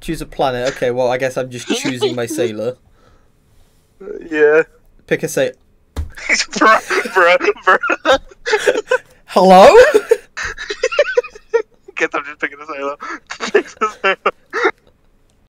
Choose a planet. Okay, well, I guess I'm just choosing my sailor. Yeah. Pick a sailor. Hello? guess I'm just picking a sailor. Pick a sailor.